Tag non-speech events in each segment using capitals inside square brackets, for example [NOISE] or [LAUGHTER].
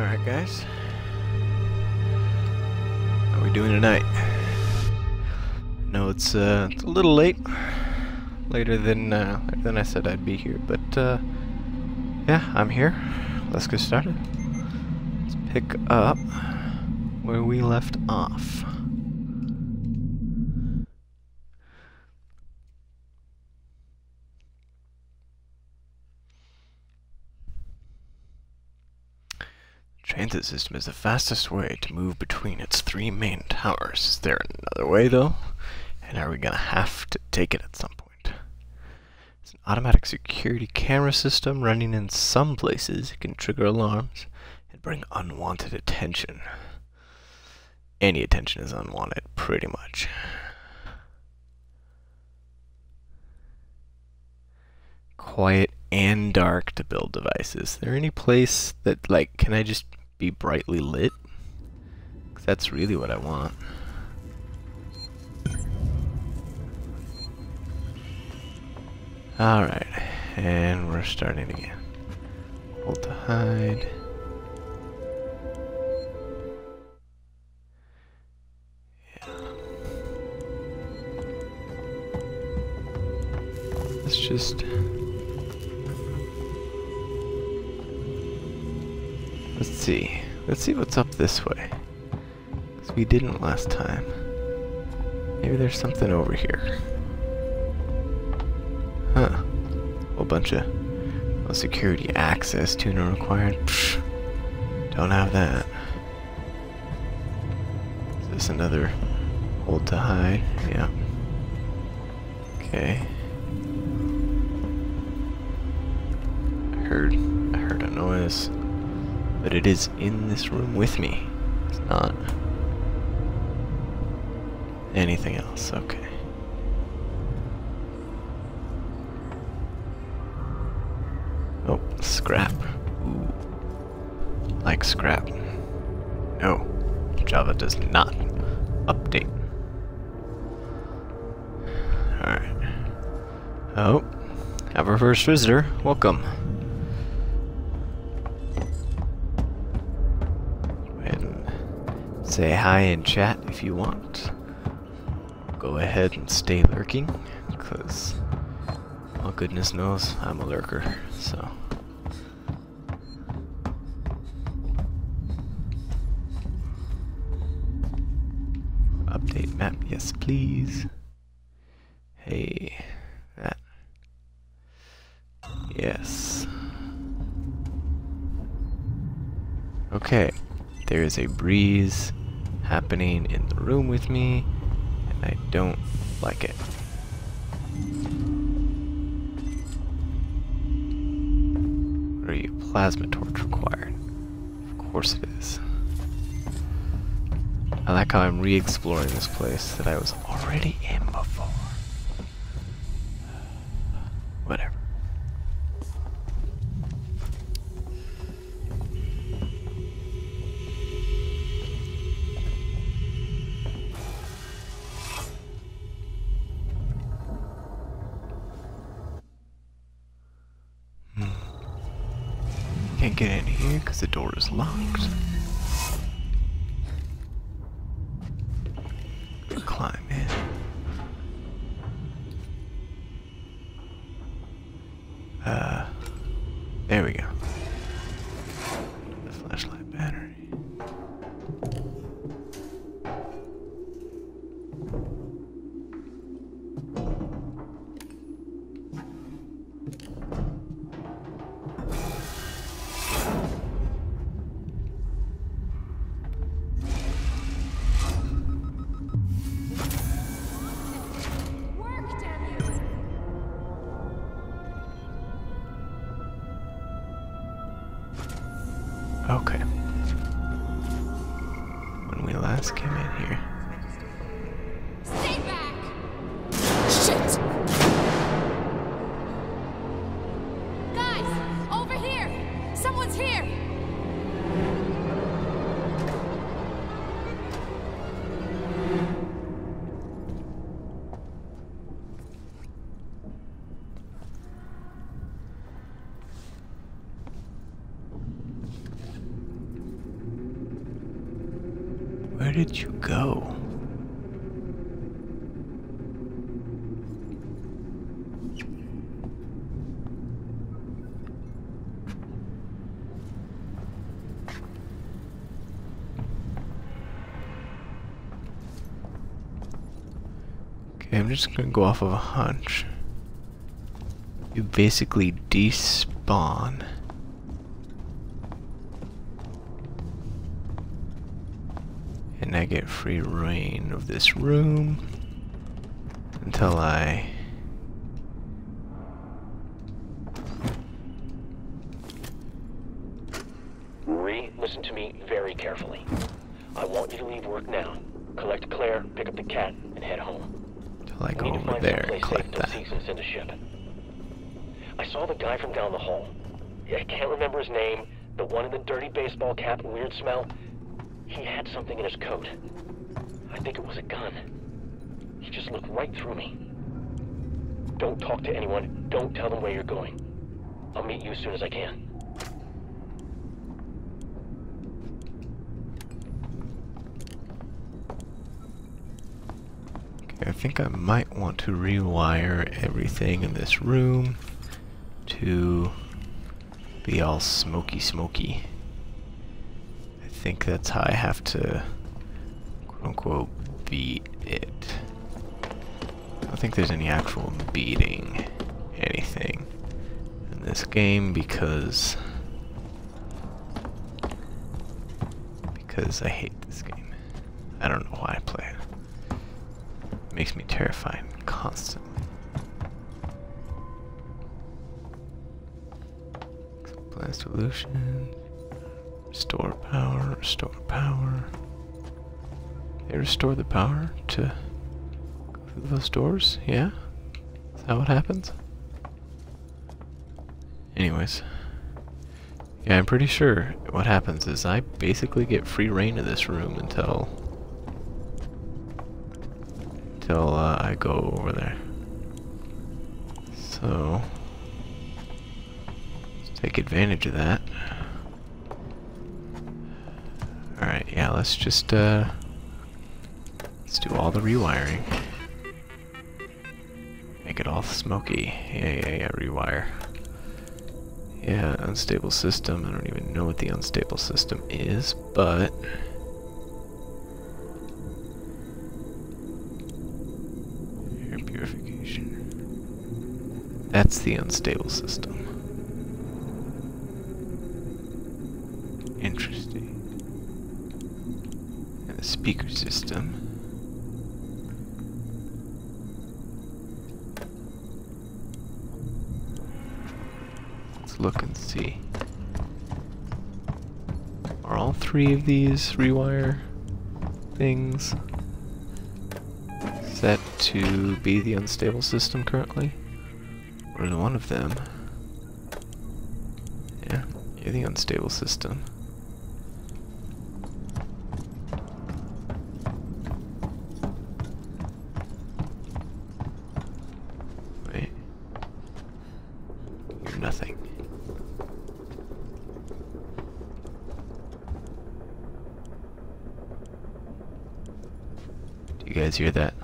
Alright, guys. How are we doing tonight? No, it's, uh, it's a little late. Later than, uh, later than I said I'd be here, but, uh, yeah, I'm here. Let's get started. Let's pick up where we left off. Transit system is the fastest way to move between its three main towers. Is there another way, though? And are we gonna have to take it at some point? It's an automatic security camera system running in some places. It can trigger alarms and bring unwanted attention. Any attention is unwanted, pretty much. Quiet and dark to build devices. Is there any place that, like, can I just be brightly lit? that's really what I want. Alright, and we're starting again. Hold to hide. Yeah. Let's just... Let's see. Let's see what's up this way. Because we didn't last time. Maybe there's something over here. Huh. A bunch of well, security access tuner required. Psh, don't have that. Is this another hold to hide? Yeah. Okay. I heard I heard a noise. But it is in this room with me. It's not anything else. Okay. Oh, scrap. Ooh. Like scrap. No. Java does not update. Alright. Oh. Have our first visitor. Welcome. Say hi in chat if you want. Go ahead and stay lurking, because well, goodness knows I'm a lurker, so. Update map, yes please. Hey, that. Yes. Okay, there is a breeze happening in the room with me, and I don't like it. What are you? Plasma torch required. Of course it is. I like how I'm re-exploring this place that I was already in before. Whatever. Can't get in here because the door is locked. Did you go? Okay, I'm just gonna go off of a hunch. You basically despawn. And I get free reign of this room until I Marie, listen to me very carefully. I want you to leave work now. Collect Claire, pick up the cat, and head home. until I We go need to over find there and collect that. Send a ship. I saw the guy from down the hall. I can't remember his name. The one in the dirty baseball cap and weird smell. He had something in his coat. I think it was a gun. He just looked right through me. Don't talk to anyone. Don't tell them where you're going. I'll meet you as soon as I can. Okay, I think I might want to rewire everything in this room to be all smoky smoky. I think that's how I have to quote unquote beat it. I don't think there's any actual beating anything in this game because because I hate this game. I don't know why I play it. It makes me terrified constantly. Blast solution. Restore power, restore power. They restore the power to go through those doors? Yeah? Is that what happens? Anyways. Yeah, I'm pretty sure what happens is I basically get free reign of this room until until uh, I go over there. So let's take advantage of that. Alright, yeah, let's just uh let's do all the rewiring. Make it all smoky. Yeah, yeah, yeah, rewire. Yeah, unstable system. I don't even know what the unstable system is, but air purification. That's the unstable system. Interesting. And the speaker system. Let's look and see. Are all three of these rewire things set to be the unstable system currently? Or is one of them? Yeah, you're the unstable system. Wait. You're nothing. Do you guys hear that?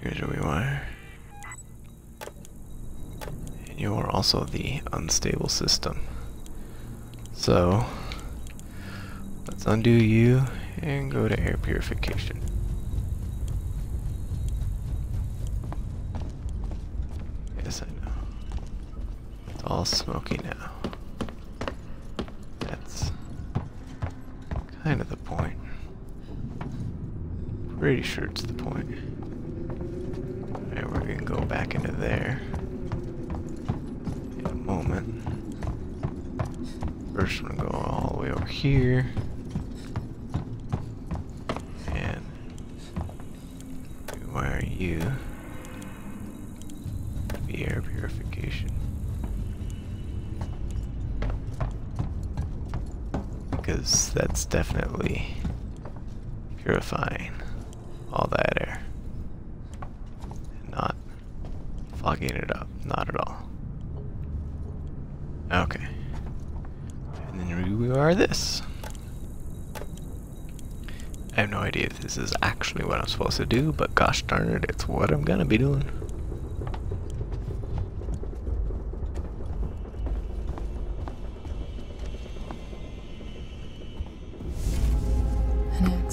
Here's a rewire. And you're also the unstable system. So, let's undo you and go to air purification. All smoky now. That's kind of the point. Pretty sure it's the point. Alright, we're gonna go back into there in a moment. First, I'm gonna go all the way over here. And wire you the air purification. Because that's definitely purifying all that air. Not fogging it up, not at all. Okay. And then we are this. I have no idea if this is actually what I'm supposed to do, but gosh darn it, it's what I'm gonna be doing.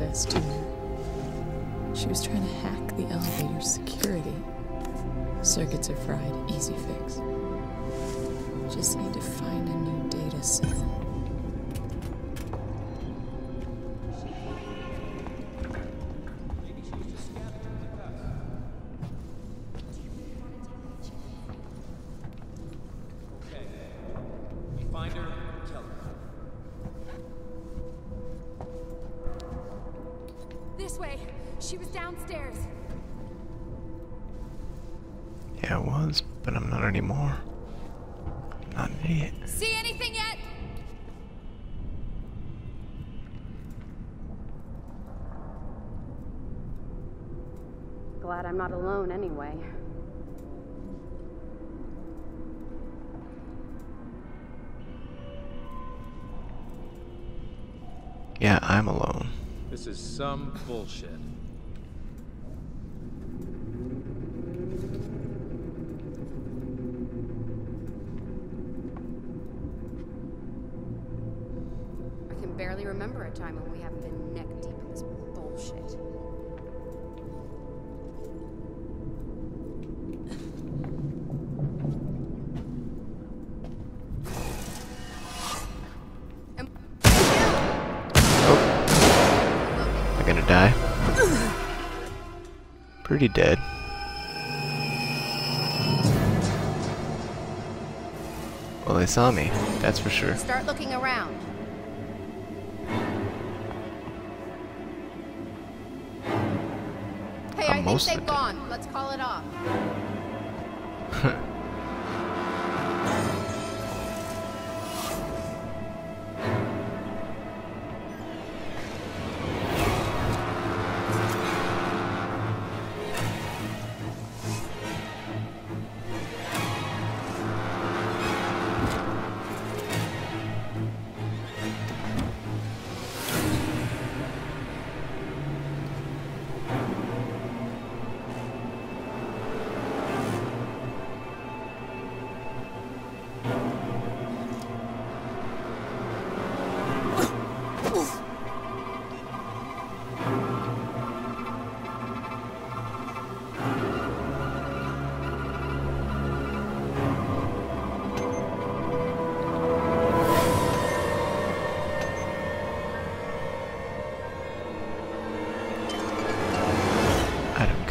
Access to her. She was trying to hack the elevator's security. Circuits are fried, easy fix. Just need to find a new data cell. Anymore. I'm not an idiot. See anything yet? Glad I'm not alone anyway. Yeah, I'm alone. This is some bullshit. I can barely remember a time when we haven't been neck deep in this bullshit. Am- Oh. Am I gonna die? Pretty dead. Well, they saw me, that's for sure. Start looking around. Most of they've the time. gone. Let's call it off. [LAUGHS]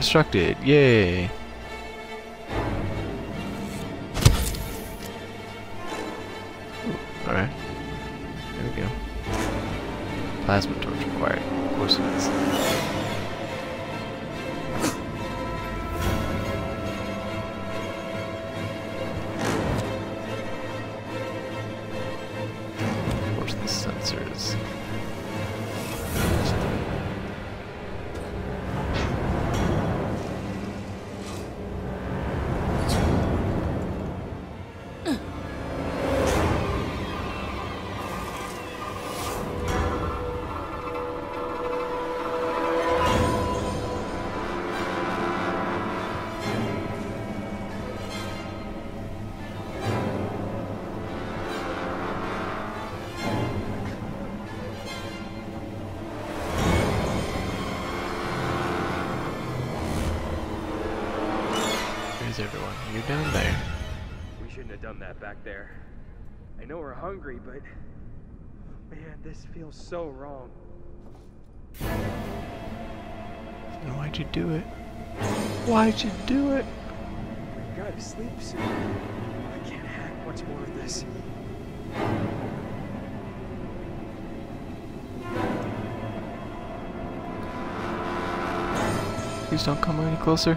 constructed, yay! Alright. There we go. Plasma torch required. Of course it is. That back there. I know we're hungry, but man, this feels so wrong. Then why'd you do it? Why'd you do it? We gotta sleep soon. I can't hack much more of this. Please don't come any closer.